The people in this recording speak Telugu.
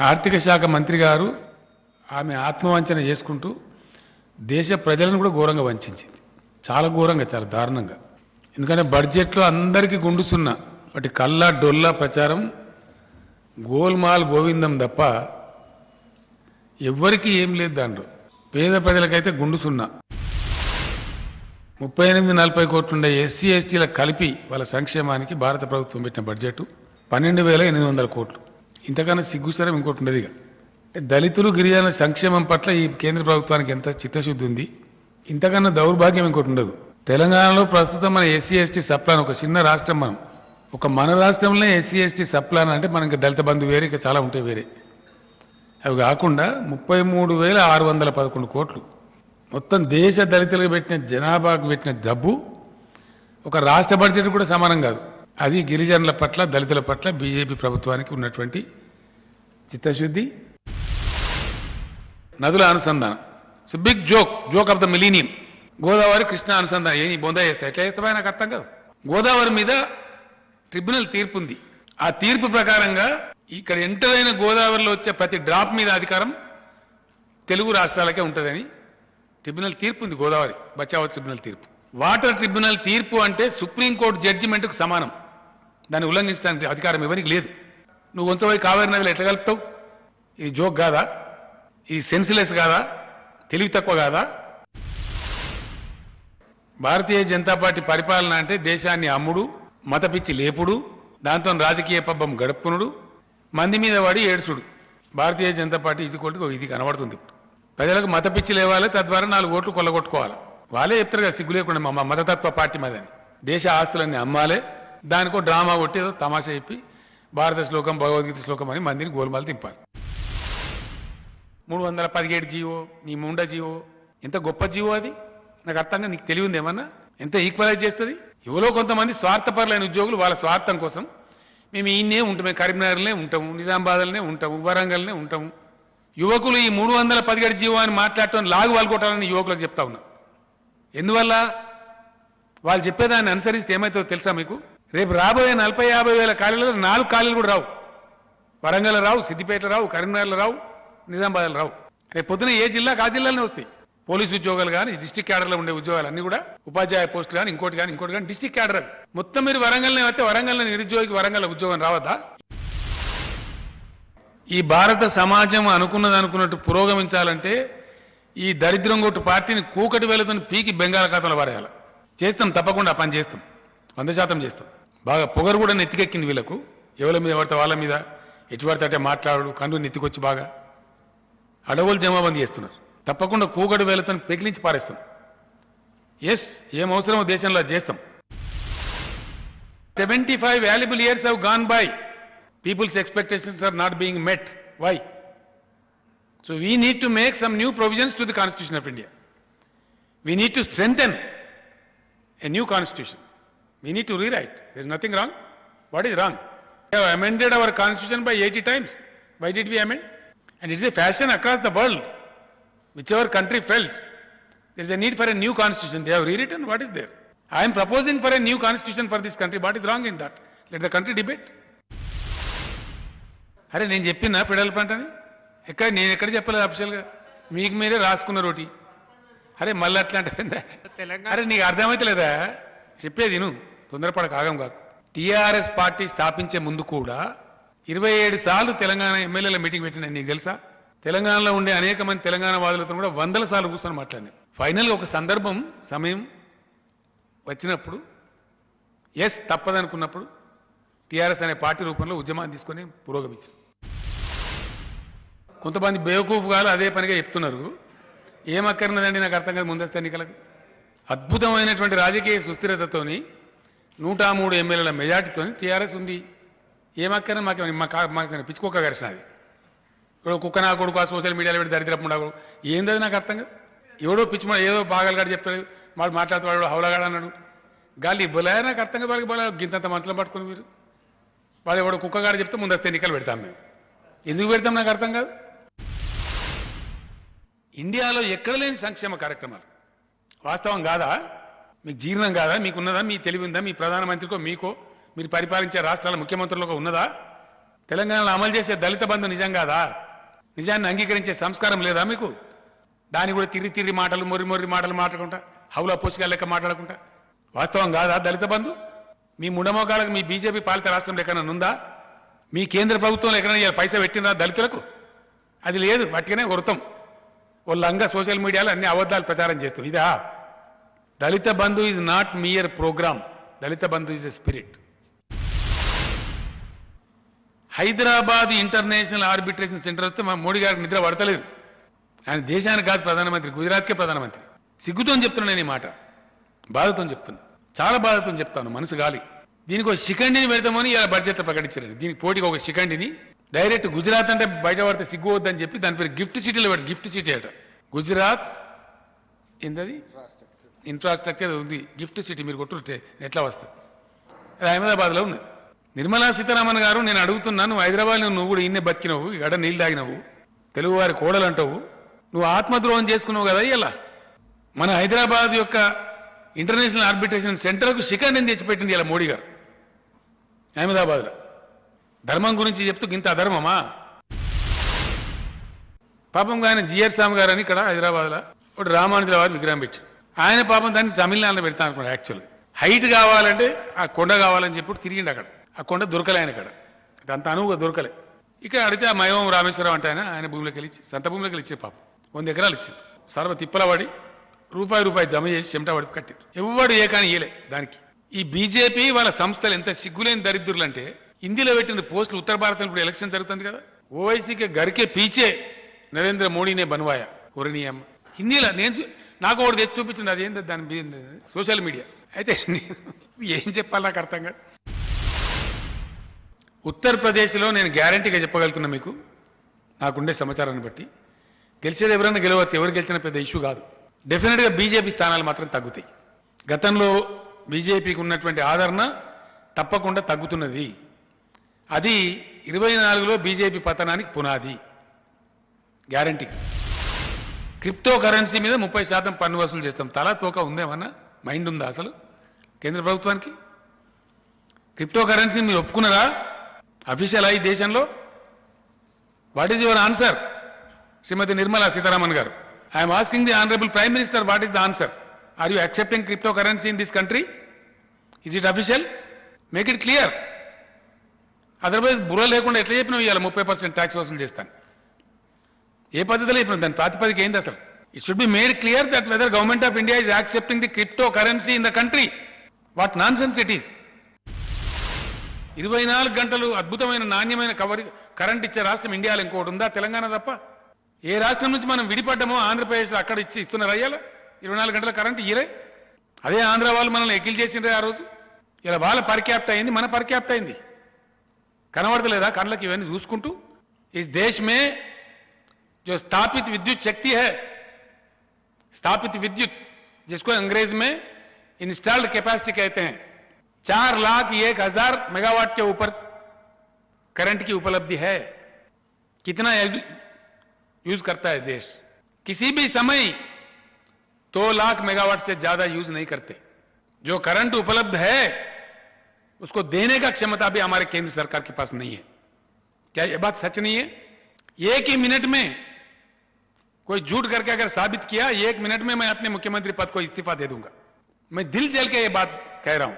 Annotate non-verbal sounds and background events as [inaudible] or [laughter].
ఆర్థిక శాఖ మంత్రి గారు ఆమె ఆత్మవంచన చేసుకుంటూ దేశ ప్రజలను కూడా ఘోరంగా వంచింది చాలా ఘోరంగా చాలా దారుణంగా. ఎందుకంటే బడ్జెట్లో అందరికీ గుండు సున్నా వాటి కల్లా డొల్లా ప్రచారం గోల్మాల్ గోవిందం తప్ప ఎవ్వరికీ ఏం లేదు దాంట్లో. పేద ప్రజలకైతే గుండు సున్నా. ముప్పై ఎనిమిది నలభై కోట్లుండే ఎస్సీ ఎస్టీల కలిపి వాళ్ళ సంక్షేమానికి భారత ప్రభుత్వం పెట్టిన బడ్జెట్ పన్నెండు వేల ఎనిమిది వందల కోట్లు. ఇంతకన్నా సిగ్గుసరం ఇంకోటి ఉండదు ఇక. దళితులు గిరిజన సంక్షేమం పట్ల ఈ కేంద్ర ప్రభుత్వానికి ఎంత చిత్తశుద్ధి ఉంది? ఇంతకన్నా దౌర్భాగ్యం ఇంకోటి ఉండదు. తెలంగాణలో ప్రస్తుతం మన ఎస్సీ ఎస్టీ సప్లాన్ ఒక చిన్న రాష్ట్రం మనం. ఒక మన రాష్ట్రంలో ఎస్సీ ఎస్టీ సప్లాన్ అంటే మనకి దళిత బంధు వేరే ఇంకా చాలా ఉంటాయి వేరే. అవి కాకుండా ముప్పై మూడు వేల ఆరు వందల పదకొండు కోట్లు. మొత్తం దేశ దళితులకు పెట్టిన జనాభాకు పెట్టిన జబ్బు ఒక రాష్ట్ర బడ్జెట్ కూడా సమానం కాదు. అది గిరిజనుల పట్ల దళితుల పట్ల బీజేపీ ప్రభుత్వానికి ఉన్నటువంటి చిత్తశుద్ధి. నదుల అనుసంధానం. It's big joke joke of the millennium Godavari Krishna అనుసంధానం. ఏమి బొందా చేస్తా? ఎట్లా చేస్తావా నాకు అర్థం కాదు. గోదావరి మీద ట్రిబ్యునల్ తీర్పు ఉంది. ఆ తీర్పు ప్రకారంగా ఇక్కడ ఎంటర్ అయిన గోదావరిలో వచ్చే ప్రతి డ్రాప్ మీద అధికారం తెలుగు రాష్ట్రాలకే ఉంటుందని ట్రిబ్యునల్ తీర్పు ఉంది గోదావరి బచావో ట్రిబ్యునల్ తీర్పు. వాటర్ ట్రిబ్యునల్ తీర్పు అంటే సుప్రీంకోర్టు జడ్జిమెంట్కు సమానం. దాన్ని ఉల్లంఘించడానికి అధికారం ఎవరికి లేదు. నువ్వు కొంచెం కావేరి నదిలో ఎట్లా కలుపుతావు? ఇది జోక్ కాదా? ఇది సెన్స్లెస్ కాదా? తెలివి తక్కువ కాదా? భారతీయ జనతా పార్టీ పరిపాలన అంటే దేశాన్ని అమ్ముడు మత పిచ్చి లేపుడు దాంతో రాజకీయ పబ్బం గడుపుకునుడు మంది మీద పడి ఏడుచుడు. భారతీయ జనతా పార్టీ ఇది కొట్టుకు ఇది కనబడుతుంది. ఇప్పుడు ప్రజలకు మత పిచ్చి లేవాలి తద్వారా నాలుగు ఓట్లు కొల్లగొట్టుకోవాలి. వాళ్ళే చెప్తారు కదా సిగ్గు లేకుండా మా మతతత్వ పార్టీ మీద దేశ ఆస్తులన్నీ అమ్మాలే దానికో డ్రామా కొట్టి ఏదో తమాషా చెప్పి భారత శ్లోకం భగవద్గీత శ్లోకం అని మందిని గోల్మాలు తింపాలి. మూడు వందల పదిహేడు జీవో నీ ముండ జీవో ఎంత గొప్ప జీవో అది? నాకు అర్థంగా నీకు తెలివి ఏమన్నా? ఎంత ఈక్వలైజ్ చేస్తుంది? ఎవరో కొంతమంది స్వార్థపరులైన ఉద్యోగులు వాళ్ళ స్వార్థం కోసం మేము ఈయన్నే ఉంటాము కరీంనగర్లోనే ఉంటాము నిజామాబాద్లోనే ఉంటాము వరంగల్నే ఉంటాము యువకులు ఈ మూడు వందల పదిహేడు జీవో అని మాట్లాడటం లాగు వాళ్ళకొట్టాలని యువకులకు చెప్తా ఉన్నా. ఎందువల్ల? వాళ్ళు చెప్పేదాన్ని అనుసరిస్తే ఏమవుతుందో తెలుసా మీకు? రేపు రాబోయే నలభై యాభై వేల ఖాళీలలో నాలుగు ఖాళీలు కూడా రావు. వరంగల్ రావు సిద్దిపేట రావు కరీంనగర్లో రావు నిజామాబాద్లో రావు. రేపు పొద్దున ఏ జిల్లాకు ఆ జిల్లాలోనే వస్తాయి. పోలీసు ఉద్యోగాలు కానీ డిస్టిక్ క్యాడర్లో ఉండే ఉద్యోగాలు అన్ని కూడా ఉపాధ్యాయ పోస్టులు కానీ ఇంకోటి కానీ ఇంకోటి కానీ డిస్టిక్ క్యాడర్ మొత్తం మీరు వరంగల్నే వస్తే వరంగల్ నిరుద్యోగికి వరంగల్ ఉద్యోగం రావద్దా? ఈ భారత సమాజం అనుకున్నది అనుకున్నట్టు పురోగమించాలంటే ఈ దరిద్రం కొట్టు పార్టీని కూకటి వేలతో పీకి బెంగాల్ ఖాతాలో పారేయాలి. చేస్తాం తప్పకుండా పని చేస్తాం. వంద శాతం చేస్తాం. బాగా పొగరు కూడా నెత్తికెక్కింది వీళ్ళకు. ఎవరి మీద పడితే వాళ్ళ మీద. ఎటు పడితే మాట్లాడు కన్ను నెత్తికొచ్చి బాగా అడవులు జమాబందీ చేస్తున్నారు. తప్పకుండా కూగడు వేలతో పెకిలించి పారేస్తాం. ఎస్ ఏం అవసరమో దేశంలో చేస్తాం. Seventy five valuable years have gone by people's expectations are not being met why so we need to make some new provisions to the constitution of India we need to strength a new constitution We need to rewrite. There is nothing wrong. What is wrong? We have amended our constitution by 80 times. Why did we amend? And it is a fashion across the world. Whichever country felt there is a need for a new constitution. They have rewritten. What is there? I am proposing for a new constitution for this country. What is wrong in that? Let the country debate. అరే నేను చెప్పినా ఫెడరల్ ఫ్రంట్ అని ఎక్కడ నేను ఎక్కడ చెప్పలేదు అఫిషియల్గా మీకు మీరే రాసుకున్న రోటి అరే మళ్ళీ అట్లా అంటే అరే నీకు అర్థమైతలేదా చెప్పేది నువ్వు తొందరపడక ఆగం కాదు టీఆర్ఎస్ పార్టీ స్థాపించే ముందు కూడా ఇరవై ఏడు సార్లు తెలంగాణ ఎమ్మెల్యేల మీటింగ్ పెట్టిన నీకు తెలుసా? తెలంగాణలో ఉండే అనేక మంది తెలంగాణ వాదులతో కూడా వందల సార్లు కూర్చొని మాట్లాడినాం ఫైనల్గా ఒక సందర్భం సమయం వచ్చినప్పుడు ఎస్ తప్పదనుకున్నప్పుడు టీఆర్ఎస్ అనే పార్టీ రూపంలో ఉద్యమాన్ని తీసుకొని పురోగమించారు. కొంతమంది బేవకూఫ్గాలు అదే పనిగా చెప్తున్నారు. ఏమక్కర్నదండి నాకు అర్థం కాదు ముందస్తు ఎన్నికలకు. అద్భుతమైనటువంటి రాజకీయ సుస్థిరతతోని నూట మూడు ఎమ్మెల్యేల మెజార్టీతోని టీఆర్ఎస్ ఉంది. ఏం మాకు మా మాకు పిచ్చుకోక గరిచిన అది ఇప్పుడు కుక్క నా కొడుకు ఆ సోషల్ మీడియాలో పెట్టి దరిద్రపు ఉండవు ఏందది నాకు అర్థం కాదు. ఎవడో పిచ్చి ఏదో బాగాలుగాడు చెప్తాడు. వాడు మాట్లాడుతున్నాడు హౌలగాడు అన్నాడు. గాలి ఇవ్వలే నాకు అర్థం కాదు వాళ్ళకి బలా గింతంత మంటలు పట్టుకుని మీరు. వాళ్ళు ఎవడో కుక్కగాడు చెప్తే ముందస్తే ఎన్నికలు పెడతాం మేము. ఎందుకు పెడతాం నాకు అర్థం కాదు? ఇండియాలో ఎక్కడ లేని సంక్షేమ కార్యక్రమాలు? వాస్తవం కాదా? మీకు జీర్ణం కాదా? మీకు ఉన్నదా మీ తెలివి ఉందా మీ ప్రధానమంత్రికో మీకో? మీరు పరిపాలించే రాష్ట్రాల ముఖ్యమంత్రులకు ఉన్నదా? తెలంగాణలో అమలు చేసే దళిత బంధు నిజం కాదా? నిజాన్ని అంగీకరించే సంస్కారం లేదా మీకు? దాన్ని కూడా తిరిగి తిరిగి మాటలు మొర్రి మొర్రి మాటలు మాట్లాడుకుంటా హౌలా పోసిగా లెక్క మాట్లాడుకుంటా. వాస్తవం కాదా దళిత బంధు? మీ ముండమోకాలకు మీ బీజేపీ పాలిత రాష్ట్రంలో ఎక్కడైనా ఉందా? మీ కేంద్ర ప్రభుత్వంలో ఎక్కడైనా పైసా పెట్టిందా దళితులకు? అది లేదు వాటికనే వృతం వాళ్ళంగా సోషల్ మీడియాలో అన్ని అబద్ధాలు ప్రచారం చేస్తాం ఇదా? Dalit Bandhu is not mere programme Dalit Bandhu is a spirit Hyderabad international arbitration centre వస్తే మా మోడీ గారికి నిద్ర పడతలేదు. ఆయన దేశానికి కాదు ప్రధానమంత్రి గుజరాత్కే ప్రధానమంత్రి. సిగ్గుతో చెప్తున్నా నేను ఈ మాట. బాధతో చెప్తున్నా. చాలా బాధతో చెప్తాను మనసు గాలి. దీనికి ఒక శిఖండిని పెడతామని ఇలా బడ్జెట్ ప్రకటించారు దీనికి పోటీకి ఒక శిఖండిని. డైరెక్ట్ గుజరాత్ అంటే బయట పడితే సిగ్గు వద్దని చెప్పి దాని పేరు గిఫ్ట్ సిటీలో పెట్టి గిఫ్ట్ సిటీ అట. గుజరాత్ ఏంటది ఇన్ఫ్రాస్ట్రక్చర్ ఉంది. గిఫ్ట్ సిటీ మీరు కొట్టుకుంటే ఎట్లా వస్తుంది? అది అహ్మదాబాద్లో ఉంది నిర్మలా సీతారామన్ గారు నేను అడుగుతున్నాను నువ్వు హైదరాబాద్లో నువ్వు కూడా ఇన్నే బతికినవు గడ నీళ్ళు తాగినవు తెలుగువారి కోడలు అంటావు. నువ్వు ఆత్మద్రోహం చేసుకున్నావు కదా ఇలా మన హైదరాబాద్ యొక్క ఇంటర్నేషనల్ ఆర్బిట్రేషన్ సెంటర్కు శిఖండిని తెచ్చిపెట్టింది ఇలా మోడీ గారు. అహ్మదాబాద్లో. ధర్మం గురించి చెప్తూ ఇంత అధర్మమా? పాపం ఆయన జిఆర్ స్వామి గారు అని ఇక్కడ హైదరాబాద్లో ఒకటి రామానుజుల వారి విగ్రహం పెట్టి. ఆయన పాపం దాన్ని తమిళనాడులో పెడతాను అనుకున్నాడు యాక్చువల్లీ హైట్ కావాలంటే ఆ కొండ కావాలని చెప్పి తిరిగిండు అక్కడ. ఆ కొండ దొరకలే ఆయన ఇక్కడ. అంత అనువుగా దొరకలే. ఇక్కడ అడిగితే ఆ మయోం రామేశ్వరం అంటే ఆయన ఆయన భూమిలోకి వెళ్ళి సంత భూమిలోకి వెళ్ళి ఇచ్చే పాపం. వంద ఎకరాలు ఇచ్చింది సర్వ తిప్పలవాడి రూపాయి రూపాయి జమ చేసి చెమట పడి కట్టారు. ఎవ్వడు ఏ కానీ ఇయలే దానికి. ఈ బీజేపీ వాళ్ళ సంస్థలు ఎంత సిగ్గులేని దరిద్రులు అంటే హిందీలో పెట్టిన పోస్టులు ఉత్తర భారతంలో ఇప్పుడు ఎలక్షన్ జరుగుతుంది కదా. ఓవైసీకి గరికే పీచే నరేంద్ర మోడీనే బన్వాయా ఒరణీయమ్మ హిందీలో నేను చూ- నాకు ఒకటి తెచ్చి చూపించింది అదేంటి దాని సోషల్ మీడియా. అయితే [laughs] ఏం చెప్పాలి నాకు అర్థం కాదు. ఉత్తరప్రదేశ్లో నేను గ్యారంటీగా చెప్పగలుగుతున్నా మీకు. నాకుండే సమాచారాన్ని బట్టి. గెలిచేది ఎవరైనా గెలవచ్చు. ఎవరు గెలిచినా పెద్ద ఇష్యూ కాదు. డెఫినెట్గా బీజేపీ స్థానాలు మాత్రం తగ్గుతాయి. గతంలో బీజేపీకి ఉన్నటువంటి ఆదరణ తప్పకుండా తగ్గుతున్నది. అది ఇరవై నాలుగులో బీజేపీ పతనానికి పునాది. గ్యారంటీ క్రిప్టో కరెన్సీ మీద ముప్పై శాతం పన్ను వసూలు చేస్తాం. తలా తోక ఉందేమన్నా మైండ్ ఉందా అసలు? కేంద్ర ప్రభుత్వానికి? క్రిప్టో కరెన్సీ మీరు ఒప్పుకున్నారా? అఫీషియల్ అయ్యి దేశంలో? What is your answer Shrimati Nirmala Sitharaman garu. I'm asking the honourable prime minister what is the answer are you accepting cryptocurrency in this country is it official make it clear otherwise బుర్ర లేకుండా ఎట్లా చెప్పినా ఇవాళ ముప్పై పర్సెంట్ ట్యాక్స్ వసూలు చేస్తాను? ఏ పద్ధతిలో ఇప్పుడు దాని ప్రాతిపదిక ఏంది అసలు? It should be made clear that whether government of India is accepting the cryptocurrency in the country what nonsense it is ఇరవై నాలుగు గంటలు అద్భుతమైన నాణ్యమైన కవర్ కరెంట్ ఇచ్చే రాష్ట్రం ఇండియాలో ఇంకోటి ఉందా? తెలంగాణ తప్ప? ఏ రాష్ట్రం నుంచి మనం విడిపడ్డామో ఆంధ్రప్రదేశ్ అక్కడ ఇచ్చి ఇస్తున్నారు అయ్యాల ఇరవై నాలుగు గంటల కరెంట్ ఇయరే అదే ఆంధ్ర వాళ్ళు మనల్ని ఎకిల్ చేసిండ్రే ఆ రోజు. ఇలా వాళ్ళ పరిక్యాప్ట్ అయింది మన పరిక్యాప్ట్ అయింది. కనబడతలేదా? కళ్ళకి ఇవన్నీ చూసుకుంటూ. ఇస్ దేశమే जो स्थापित विद्युत शक्ति है, स्थापित विद्युत, जिसको अंग्रेज़ में इंस्टॉल्ड कैपेसिटी कहते हैं, चार लाख एक हज़ार मेगावाट के ऊपर करंट की उपलब्धि है। कितना यूज़ करता है देश? किसी भी समय दो लाख मेगावाट से ज़्यादा यूज़ नहीं करते। जो करंट उपलब्ध है, उसको देने का क्षमता भी हमारे केंद्र सरकार के पास नहीं है। क्या यह बात सच नहीं है? एक ही मिनट में कोई झूठ करके अगर साबित किया एक मिनट में मैं अपने मुख्यमंत्री पद को इस्तीफा दे दूँगा। मैं दिल जल के ये बात कह रहा हूँ।